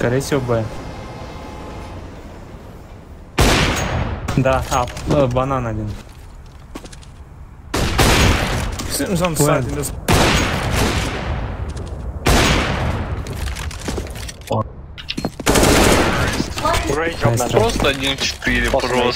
Скорее всего, Б. Да, а, э, банан один. Seems on site in this. Просто 1-4, просто.